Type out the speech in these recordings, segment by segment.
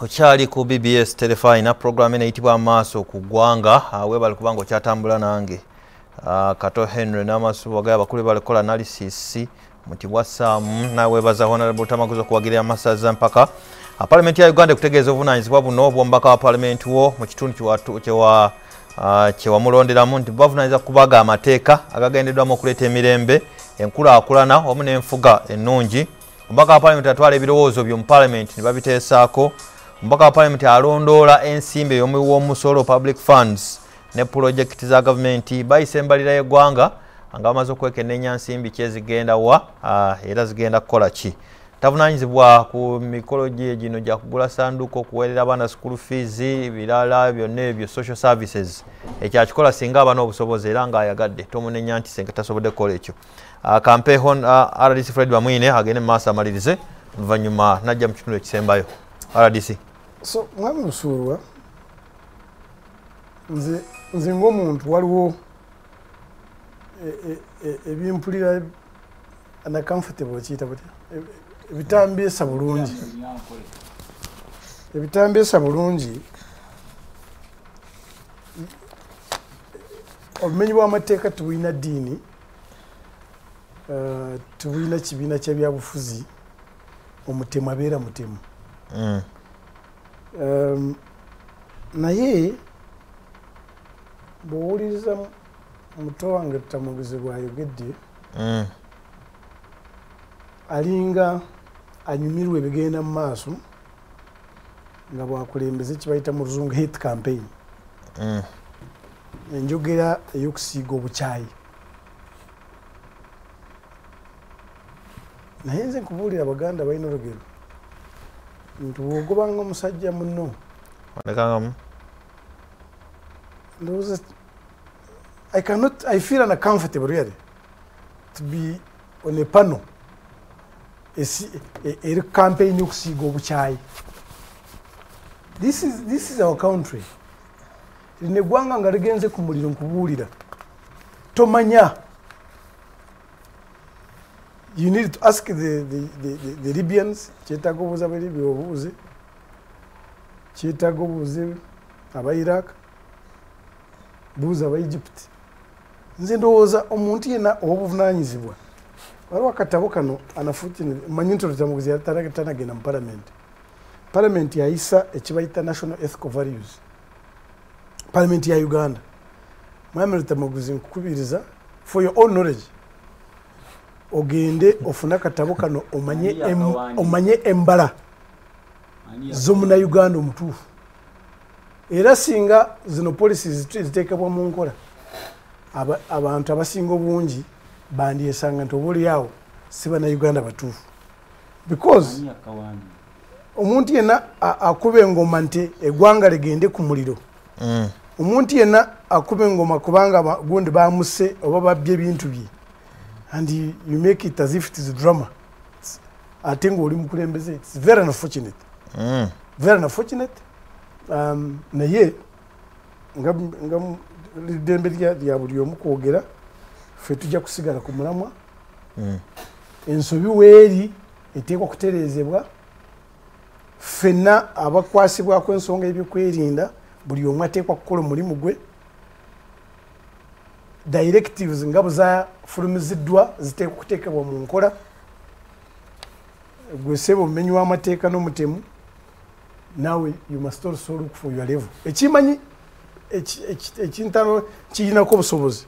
okyali ku bbs telefina programu eneyitibwa amaaso ku ggwanga webali kubanga okyatambula nange. Ah, kato henry namasubu agaya abakulu balikola analysis mutibwa saamu nawebaza honorable tamaguzi okuwagirira amasaza mpaka. Ah, palamenti ya uganda ekutegeeza obuvunanyizibwa buno bwomubaka wa palamenti wo mu kitundu kyewa- kyewa- ah, kyewamulonderamu nti bavunanyiza kubaga amateeka agagendeddwamu okuleeta emirembe enkulaakulana wamu n'enfuga ennungi. Omubaka wa palamenti atwala ebirowoozo byo mu palamenti ne babiteesaako omubaka wa palamenti alondoola ensimbi ey'omumusolo public funds ne pulojekiti za gavumenti. Bayisa embalira y'eggwanga nga bamaze okwekenneenya nsimbi ki ezigenda wa ah, era zigenda kukola ki? Tavunanyizibwa ku mikolo gye gino gya kugula sanduuko okuweerera abaana school fees birala byonna ebyo social services. Ekyakikola singa aba n'obusobozi era ng'ayagadde. Tomunenya nti senga tasobodde kukola ekyo. Ah, kampeho ah, rdc fred bamwine agende mu maaso amalirize. Oluvannyuma najja mu kitundu ekisembayo. Rdc so mwami busuulwa nze nze ngaomuntu waliwo e- e- e- ebimpulira anacomfortable kiyita butya? Ebitambyesa bulungi. Ebitambyesa bulungi obumenyi bw'amateeka tebulina ddiini eh, tebulina kibiina kyebyabufuzi omutemu abeera mutemu. Mm. Naye bwowuliriza muto wange tutamuguzi bwayogedde Mm. alinga anyumirwa ebigenda mu maaso nga bwakulembeze kibayita mu luzungu hate campaign Mm. enjogera ey'okusiiga obukyayi naye nze nkubuulira abaganda balina olugero nti bwogobanga omusajja muno Olekangamu? ndowooza i cannot i feel uncomfortable really to be on a panel eri campaign yokusiiga obukyayi this is, this is our country. Lino eggwanga nga ligenze ku muliro nkubuulira. Tomanya you need to ask the, the, the, the, the libyans kyetaaga obuuza abalibya obuuze. Kyetaaga obuuze aba iraq buuza aba egypt. Nze ndowooza omuntu yenna ow'obuvunanyizibwa waliwo akatabo kano unfortunately manyi nti olutamuguzi tanagenda mu palamenti palamenti yayisa ekibayita national ethical values. Palamenti ya uganda. Mwami lutamaguzi nkukubiriza for your own knowledge ogende ofune akatabo kano omanye em- omanye embala. Z'omunauganda omutuufu. Era singa zino polisi ziteekebwa mu nkola aba- abantu abasinga obungi bandyesanga nti oba oliawo si bannayuganda batuufu. Because omuntu yenna akuba engoma nti eggwanga ligende ku muliro. Mm. omuntu yenna akuba engoma kubanga ba- gundi bamuse oba babbye ebintu bye and you you make it as if it is drama ate ngaoli mukulembeze its very unfortunate Mm. very unfortunate um, naye nga lidembe lya buli omu kwogera ffe tujja kusigala ku mulamwa Mm. ensobi weeri eteekwa kutereezebwa ffenna abakwasibwako ensonga y'ebyokwerinda buli omu ateekwa kukola omulimu gwe directives nga bwe zafulumiziddwa ziteekwa okuteekebwa mu nkola gweseba omumenyi w'amateeka n'omutemu naawe you must also look for your level. Ekimanyi eki- eki- ekintano kirinako obusobozi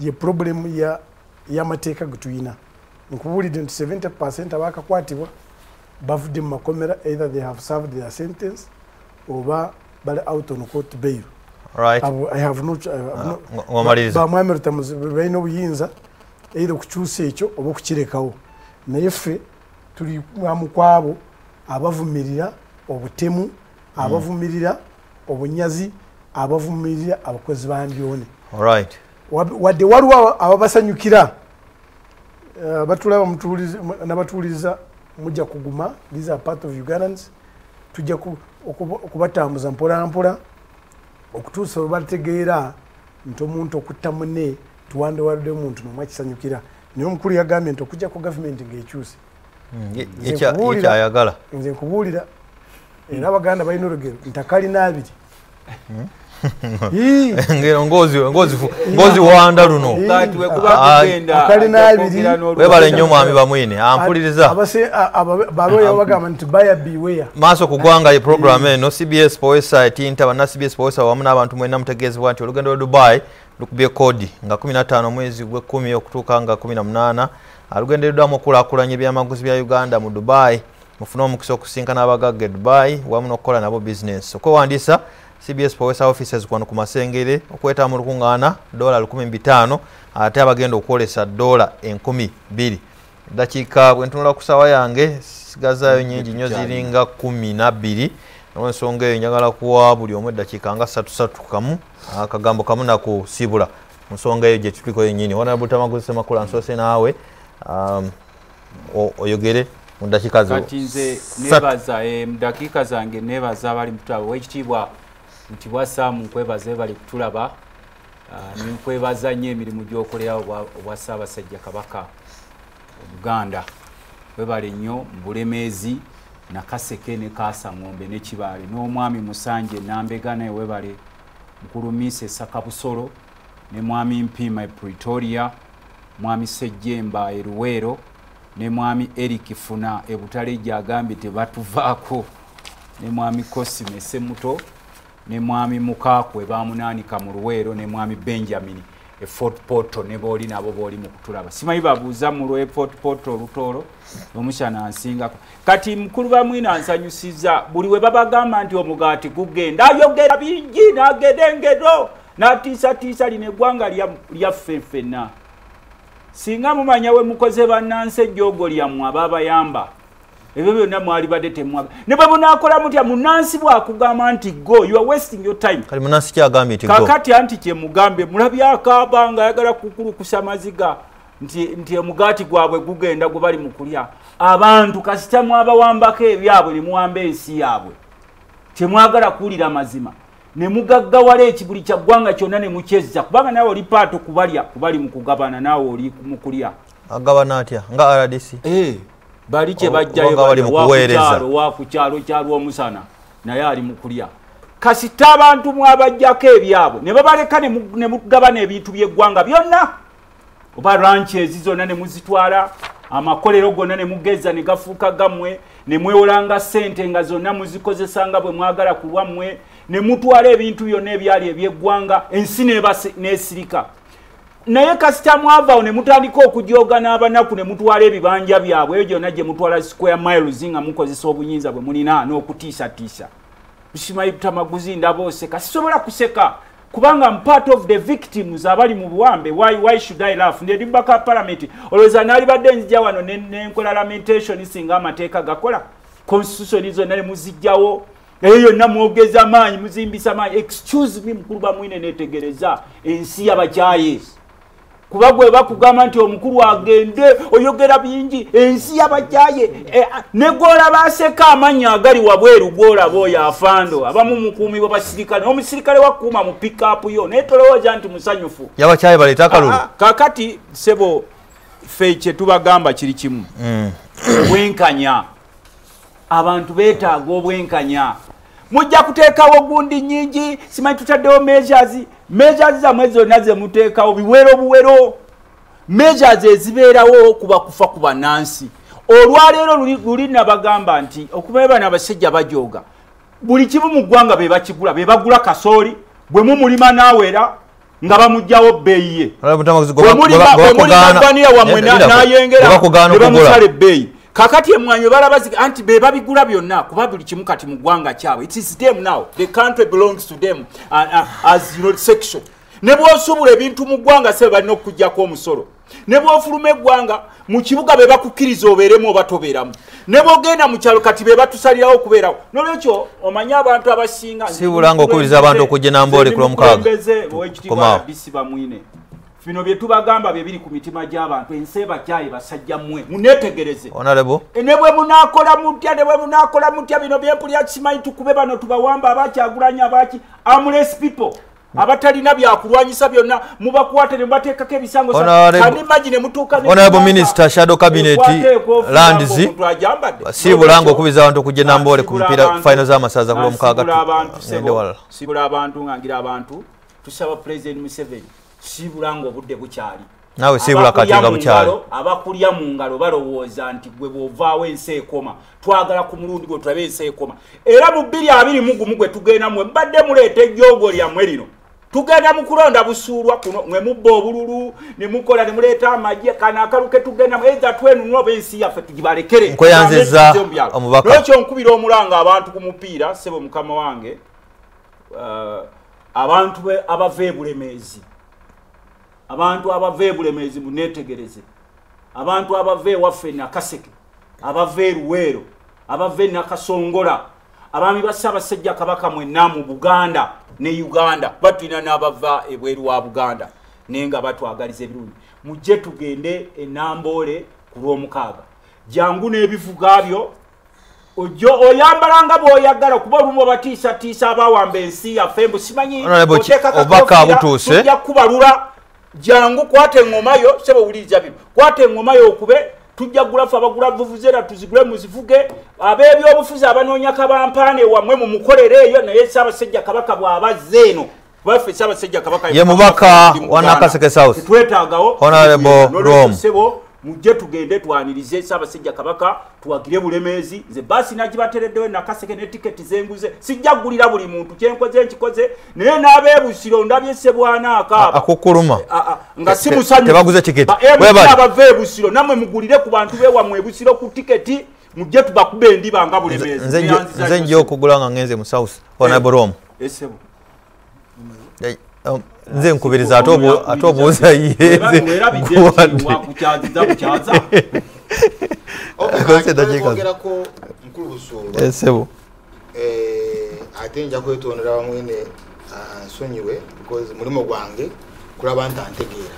ye problemu ya- y'amateeka ge tuyina. Nkubuulidde nti 70 percent abakakwatibwa bavudde mu makomera either they have served their sentence oba bali out on court bail Right. I have no- I have Ah, no- ngo- ng'omaliriza. bamwami lutamuzi balina obuyinza either okukyusa ekyo oba okukirekawo naye ffe tuli mwamu kwabo abavumirira obutemu abavumirira obunyazi abavumirira abakozi ba mbyone Alright. Wab- wadde waliwo aba- ababasanyukira eh, batulaba mutuwuliza- mu- nabatuwuliriza mujja kuguma these are part of ugandans tujja ku- okuba- okubatambuza mpola mpola okutuusa we bategeera nti omuntu okutta munne tuwandiwadde omuntu nomwe akisanyukira. Naye omukulu yagambye nti okujja ku gavumenti ng'ekyuse. Mm. Ye- Nze nkubuulira- era abaganda balina olugero ntakalina abiri Ii, ngero ngozi ngozi wanda luno. Kuba Ah, n'olwo- webale nnyo mwami bamwine ampuliriza. abase- a- aba- balooya bagamba nti baya biweya maaso ku ggwanga ye program eno cbs powesite nti abanna cbs powesite wamu n'abantu mwena mutegeezebwa nti olugendo lwe dubai lukubye kodi nga 15 mwezi gwe 10 okutuuka nga 18 alugendereddwamu okulaakulanya ebyamaguzi bya uganda mu dubai mufune omukisa okusinkana abagagga e dubai wamu n'okukola nabo bizinesi okwewandiisa cbs powesa offices kwano ku masengere okwetaba mu lukuŋŋaana dola 15 ate abagenda okwolesa dola 12 dakiika bwentunula ku sawa yange sigazaayo nyingi nnyo ziringa 12 olwensonga eyo njagala kuwa buli omu eddakiika nga 33 kamu akagambo kamu nakusibula mu nsonga eyo gye tuliko yennyini. Wanabutamaguzi semakula nsoose naawe um, oyogere mu ddakiika zo. Kati nze nebaza eh, mu dakiika zange nebaza abali mutulaba owekitiibwa ntibwa saamu nkwebaza bali kutulaba Ah, nenkwebaza nnyo emirimu gyokolerawo obwa- ssaabasajja kabaka obuganda webale nnyo mu bulemeezi nakaseke ne kasaŋŋombe ne kibaale. N'omwami musanje nambega naye webale mukulumiisa esaka busolo ne mwami mpiima e pretoria mwami sejjemba e luweero ne mwami eric funa e butale gyagambye tebatuvaako ne mwami cosime esemuto ne mwami mukaku ebamunaanika mu luweero ne mwami benjamin e fort poto ne booli nabo booli mu kutulaba. Simanyi babuuza mu lwe fort poto olutoolo omukyana ansingako kati mukulu bamwina ansanyusiza buli we babagamba nti omugaati gugenda ayogera bingi nagenda engero natiisatiisa lino eggwanga lya- lyaffe ffenna singa mumanya we mukoze bannansi ejjoogo lyammwe abaabayamba ebyo byonna mwali badde temwaga ne bwe munakola mutya munansi bwakugamba nti go you are wasting your time. Kali munansi kyagambye nti kakati anti kyemugambye mulabye akaaba nga ayagala kukulukusa maziga nti, nti omugaati gwabwe gugenda gwe bali mu kulya. Abantu kasita mwabawambako ebyabwe ne muwamba ensi yaabwe. Temwagala kuwulira mazima. Ne mugaggawala ekibuli kya ggwanga kyonna ne mukyezza kubanga nawe oli paato kubalya kubali mu kugabana naawe oli mu kulya. Agabana atya? Nga rdc bali kye O- bajjayo oba nga bali mu kuweereza. wakukyalo kyalwomusana naye ali mu kulya. Kasita abantu mwabajjako ebyabwe ne babaleka ne mu- ne mugabana ebintu by'eggwanga byonna. Oba ranchezi zonna ne muzitwala amakolero gonna ne mugeza ne gafuuka gammwe ne mwewolanga ssente nga zonna muzikozesa nga bwe mwagala ku lwammwe ne mutwala ebintu byonna ebyali eby'eggwanga ensi n'esirika naye kasita mwavaawo ne mutandika okujooga n'abanaku ne mutwala ebibanja byabwe. Eyo gyonna gye mutwala square miles nga mukozesa obuyinza bwe mulina n'okutiisatiisa. Busimayi tamaguzi ndaba oseka. Sisobola kuseka kubanga part of the victims abali mu buwambe. Why, why should i laugh? Ndi edimbaka parliament. Olowooza naalibadde nzija wano ne- nenkola lamentation singa amateeka gakola. Constitution zonna ne muzijjawo. Eyo yonna mwogeza maanyi muzimbisa maanyi excuse me mukulu bamwine netegereza ensi yabakyaye kuba gwe bakugamba nti omukulu agende oyogera bingi ensi yabakyaye e, ne gwolaba aseka amannya agali wabweru gwolaba oyo afando. Abamu mukuumi bwabasirikale omusirikale wakuuma mu pikapu yo naye tolowooza nti musanyufu. Yabakyayi baleeta akalulu. kakati sebo ffe kyetubagamba kiri kimu. Mm. obwenkanya. Abantu beetaaga obwenkanya. Mujja kuteekawo gundi nyingi simanyi tutaddewo measures measures zammwe zonna zemuteekawo biwero buwero. Measures ezibeerawo kuba kufa ku bannansi. Olwaleero luli- nabagamba nti okumanya bano abasajja bajooga buli kimu mu ggwanga be bakigula be bagula kasooli bwe mumulima naawera nga bamugjawo bbeeyi ye. Bwe bak- muli gwe bak- ba- gwe bwe muli bakugaana- bagwanira wammwe nayengera ne bamusala ebbeeyi kakati emwanyi balabazi anti be babigula byonna kuba buli kimu kati mu ggwanga kyabwe. It is them now. The country belongs to them uh, uh, as you know, section. Ne bwosubula ebintu mu ggwanga se balina okugjako omusolo. Ne bwofuluma eggwanga mu kibuga be bakukkiriza obeeremu oba tobeeramu. Ne bwogenda mu kyalo kati be batusalirawo okubeerawo. Nolwekyo omanye abantu abasinga Sibulanga okubiriza abantu okujja Namboole ku Lwomukaaga. abisi bamwine bino bye tubagamba bye biri ku mitima gy'abantu ensi ebakyaye basajja mmwe muneetegereze. Honorable? Ne bwe munaakola mutya ne bwe munaakola mutya bino byempulya simanyi tukube bano tubawamba abakyagulanya abaki amuless people. Abatalina byakulwanyisa byonna mubakwate ne mubateekako ebisango kanimagi ne mutuuka honorable minister shadow cabinet lands agyambadde. siibulanga okubiriza abantu okujja nambole ku Sibula mupiira abantu- final z'amasaza ku lwomukaaga walala sibula abantu ngangira abantu. Tusaba president museveni sibula nga obudde bukyali. Naawe siibula kati Abakulya nga mu bukyali. abakulya mu ngalo balowooza nti gwe bwovaawo ensi ekoma twagala ku mulundi gwe tulabe ensi ekoma. Era mu bbiri abiri mu gumu gwe tugenda mwe mbadde muleeta ejjoogo lyammwe lino. Tugenda mu kulonda busuulwa kuno mwe mubba obululu ne mukola ne muleeta amagye kano akaluke tugendamu eza twenunula oba ensi yaffe tugibalekere. Nkweyanzizza omubaka. Lwekyo nkubira omulanga abantu ku mupiira sebo mukama wange? Uh, abantu abava ebulemeezi abantu abava ebulemeezi muneetegereze. Abantu abava ewaffe e nakaseke abava eruweero abava enakasongola abaami ba ssaabasajja kabaka mwenna mu buganda ne uganda batulina n'abava ebweru wa buganda naye nga batwagaliza ebirungi mujje tugende enamboole ku lwomukaaga. Jangu n'ebivuga byo ojo oyambalanga bw'oyagala kuba olumu obatiisatiisa abawamba ensi yaffe mbu simanyi obubaka butuuse. tujja kubalula jangu kwata eŋŋomayo sebe owuliriza bino kwata eŋŋomayo okube tujja kugula ffe abagula vuvuzera tuzigule muzivuge ab'ebyobufuzi abanoonya kabampaane wammwe mumukolere eyo naye ssaabasajja kabaka bw'abazze eno baffe ssaabasajja kabaka Ye mubaka wa Nakaseke South. tetwetaagawo Honorable Rom. ssebo mujje tugende twanirize ssaabasajja kabaka tuwagire bulemeezi. Nze baasi nagibatereddewo nakaseke ne tiketi zenguze. Sijja kugulira buli muntu kyenkoze nkikoze. Naye n'abeebusiro ndabye sebwana akaaba akukkuluma ah, nga si Te- musanyufu. tebaguze tiketi. Ba MPs Webale. abava ebusiro nammwe mugulire ku bantu bewammwe ebusiro ku tiketi mujje tubakube endiba nga bulemeezi. Nze nja okugula nga ngenze mu south honorable nze nkubiriza ate obu- ate obuuza Wera- werabidde nti wakukyaziza bukyaza Akozesa eddakiika zo. ogerako mukulu busuulwa esebo Eh, ate nja kwetondera bamwene ah, nsonyiwe because mulimu gwange kulaba nti antegeera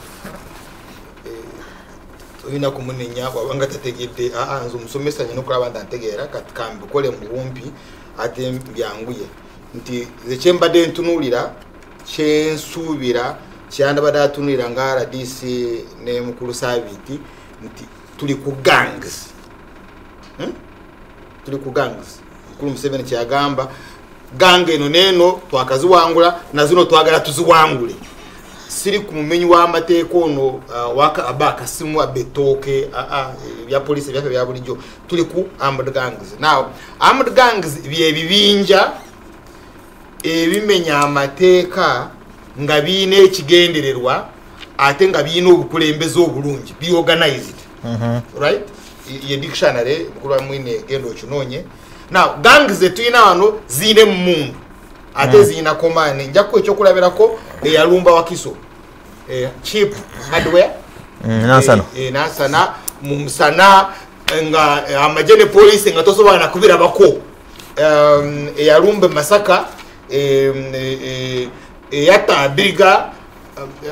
Eh, olina kumunenya wabanga tategedde aa nze omusomesa nyina okulaba nti antegeera kati kambikole mu bumpi ate mbyanguye. Nti ze kyembadde ntunuulira kyensuubira kyandabadde atunuulira nga rdc ne mukulu saabiti nti tuli ku gangs. Hmm? tuli ku gangs. Mukulu museveni kyeyagamba ganga eno neeno twakaziwangula nazino twagala tuziwangule. Siri ku mumenyi w'amateeka ono uh, aba akasimu aba ettooke ebya polisi ebyaffe bya bulijjo tuli ku armed gangs. Now armed gangs byebibinja ebimenya amateeka nga birina ekigendererwa ate nga birina obukulembeze obulungi byorganized right? Ye dictionary mukulu wamwine genda okinoonye now gang zetulina wano ziine mumundu ate ziina komani njaku ekyokulabirako eyalumba wakiso. Eh, chip hardware. Mm, Eh, eh, nansana mumusana eh, nga amaje ne polisi nga tosobola nakubirabako um, eyalumba emasaka em, eh, eh, abiriga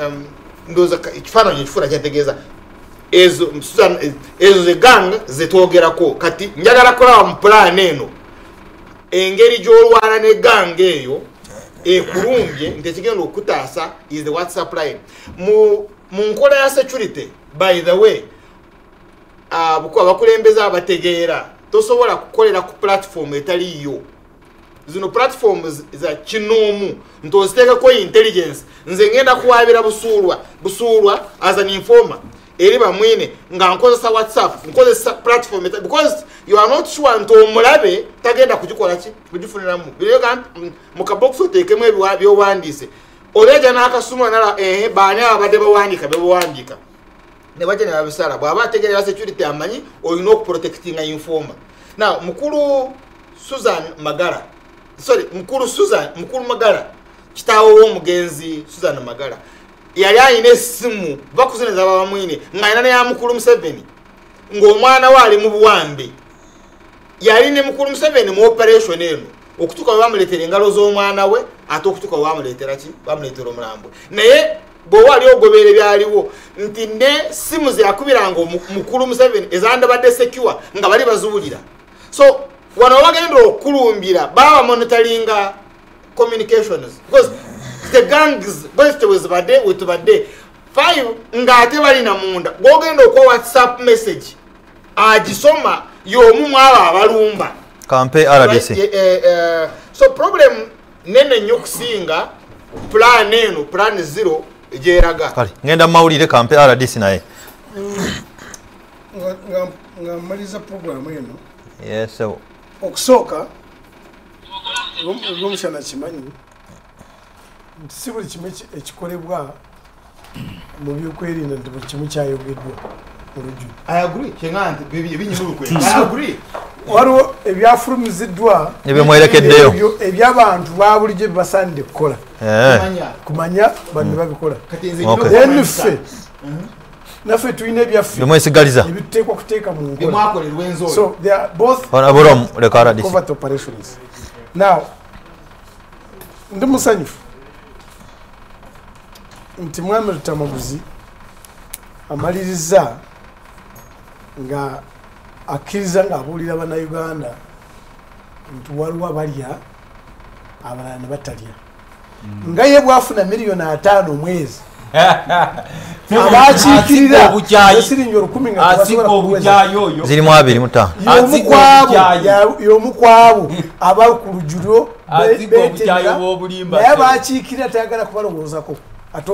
um, ndoza ekifaananyi ekifuna kyategeeza ezo Susan, eh, ezo ze gang zetwogerako kati njagala kulaba mu pulaani eno. Engeri gyolwana ne gang eyo ekulumbye nti ekigenda okutaasa is the whatsapp line mu, nkola ya security by the way abakulembeze abategeera tosobola kukolera ku platform etaliyo zino platform z- za kinoomu. Nti oziteekako intelligence. Nze ngenda kuwabira busuulwa busuulwa as an informer. Eri bamwine nga nkozesa whatsapp nkozesa platform. Because you are not sure nti omulabe tagenda kugikola ki kugifuniramu. Birega nti mukabox oteekemu byowandiise. Oleja n'akasuma nala baani abadde bawandiika bebawandiika nebajja nebabisala bwaba ategerera security amanyi olina okuprotectinga informa now mukulu susan magala sorry mukulu susan mukulu magala kitaawe w'omugenzi susan magala yali alina essimu bakuzoneza babamwine ng'alina neya mukulu museveni ng'omwana we ali mu buwambe. Yali ne mukulu museveni mu operation eno okutuka we bamuleetera engalo z'omwana we ate okutuka we bamuleetera ki? Bamuleetera omulambo. Naye bw'oba ali ogobeera ebyaliwo nti ne simu zeyakubiranga mukulu museveni ezandabadde secure nga bali baziwulira so wano bagenda okulumbira baba monitoringa communications. Because the gangs bwezityo bwe zibadde wetubadde. Five ng'ate balina munda gwogenda okuwa whatsapp message agisoma y'omu mwabo abalumba. Kampe rdc Eh, eh, eh, so problem nene nnyo okusinga plan eno plan zero gyeraga. Kale ngenda mu mawulire kampe rdc naye. Nga- mmaliriza puroguramu eno. Yes okusooka olwomukyana kimanyi. Nti si buli kimu eki- ekikolebwa mu byokwerinda nti buli kimu kyayogeddwa mu lujjulu waliwo ebyafulumiziddwa Ebyemwerekeddeyo. ebyo ebyabantu ba bulijjo byebasaanidde kukola Eh, Manya. kumanya banne babikola. Okay. nina then ffe naffe tulina ebyaffe. Bimwesigaliza ebituteekwa kuteeka mu nkola byemwakolerwa enzoyi so they are both covert operations. Now ndi musanyufu. Nti mwami lutamaguzi amaliriza nga akkiriza ng'abuulira bannayuganda nti waliwo abalya abalala ne batalya. Nga ye bwafuna miliyoni ataano omwezi abakiikirira esiringi olukumi zirimu abiri mutaano yomukwabo Azika yomukwabo aba ku obw'obulimba. naye bakiikirira tayagala kubalowoozako ate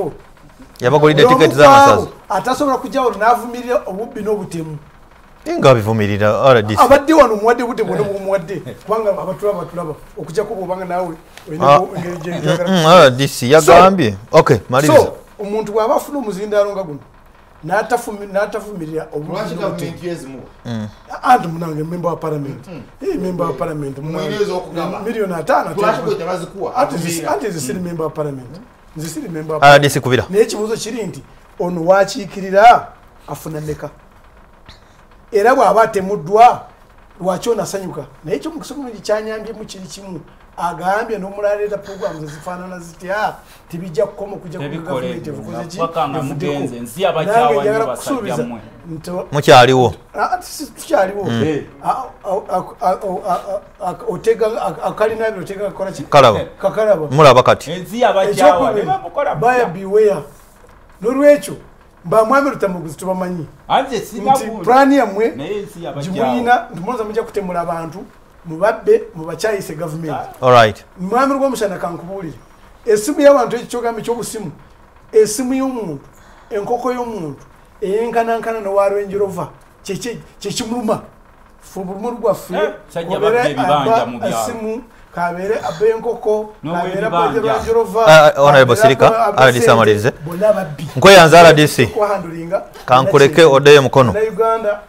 yabagulidde tiketi z'amasaza atasobola kujjawo n'avumirira obubbi n'obutemu. Nga bivumirira rdc abadde wano muwadde budde bwona bwomuwadde kubanga abatulaba batulaba. Okujjako bwobanga naawe Ah, engeri mm, mm, rdc yagambye. Ok maliriza omuntu bw'aba afuna omuzindaalo nga guno n'atafumi- n'atavumirira obubbi lwaki n'obutemu gavumenti yezimuwa anti munange memba wa palamenti memba wa palamenti Mwine ez'okugaba. miliyoni ataano anti nze siri memba wa palamenti nze siri memba wa kubira. Naye ekibuuzo kiri nti ono wakiikirira afuna meka era bw'aba atemuddwa lwaki onasanyuka naye ekyomukiso mulungi kyanyambyemu kiri kimu agambye n'omulaleeta programu zezifaanana zitya tibijja kukoma okujja Tebikoleddwa. gavumenti Paka nga mugenze, nsi abakyawa nange nnyo njagala basajja kusuubiza mukyaliwo tukyaliwo Eh. Ah, ah, ah, ah, ah, ah, otega akalinabiro otega kakola ki kalaba kakalaba mulaba kati ensi abakyawa ne bamukola baya butya. biweya nolwekyo bamwami lutamuguzi tubamanyi. Nti pulaani yammwe abakyawa gimulina ntimuloza mujja kutemula abantu mubabbe mubakyayise gavumenti. Alright mwami lwomushana kankubuulire. Esimu y'abantu ekyogambo ekyobusimu esimu y'omuntu enkoko y'omuntu eyenkanankana newarwenjerova kyekimuluma fe obulumu lwaffe Eh, ebibanja aba mu byalo. esimu kabeere aba enkoko kabeere N'ow'ebibanja. bwenjerova Ah, Honorable Sirika, RDC amalirize. bonna babbi nkweyanza rdc kwahandulinga kankuleke oddeyo mukono. Na uganda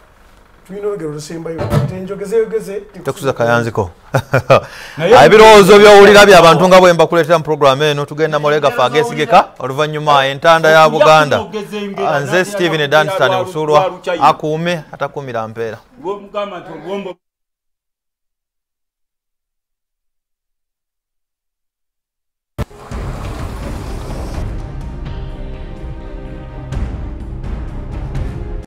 tulina olugero lusembayo tenjogezeyogeze tekusuza kayanziko. Naye- ebirowoozo byowulira byabantu nga bwe mbakuleetera mu puroguramu eno tugenda mulegafe agesigeka oluvannyuma entanda ya buganda. kunogeza engero, nze naddala stephen lwa- danstan lwa- busulwa lwa Lukyayiro. akuume atakuumira mpeera. Lwomugamba nti olwombo